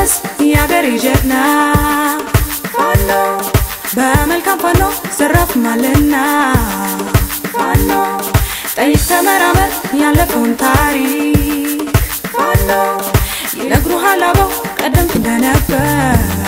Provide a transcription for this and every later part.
በልጎበዝ የአገሬ ጀግና። ፋኖ በመልካም ፋኖ ዘራፍ ማለና። ፋኖ ጠይቅ ተመራመር ያለፈውን ታሪክ። ፋኖ ይነግሩሃል አበው ቀደምት እንደነበር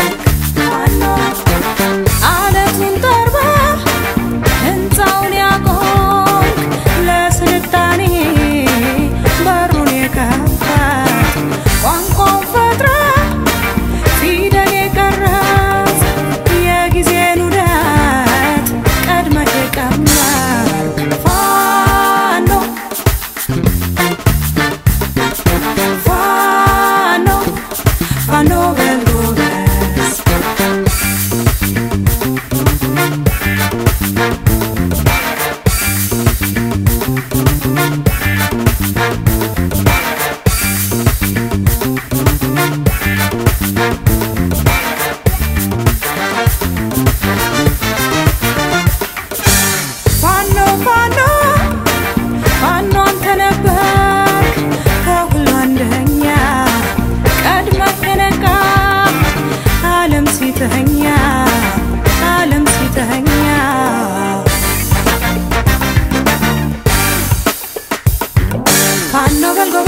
ፋኖ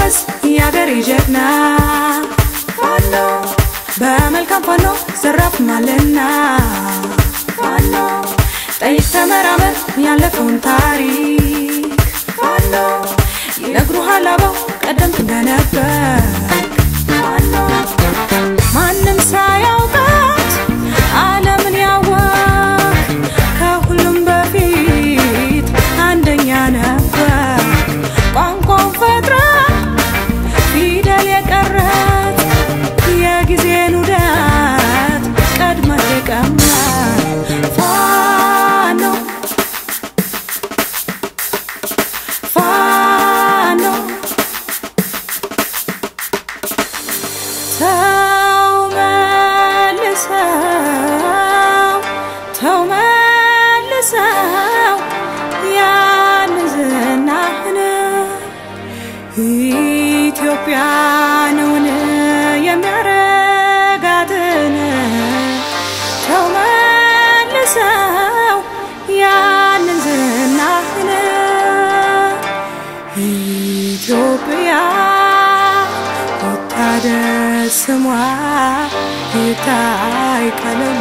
በልጎበዝ የአገሬ ጀግና። ፋኖ በመልካም ፋኖ ዘራፍ ማለና። ፋኖ ጠይቅ ተመራመር ያለፈውን ታሪክ። ፋኖ ይነግሩሃል አበው ቀደምት እንደነበር ተው መልሰው ያን ዝናህን ኢትዮጵያንን የሚያረጋትን ተው መልሰው ያን ዝናህን ኢትዮጵያ ወታደር ስሟ ይታይ ቀለሟ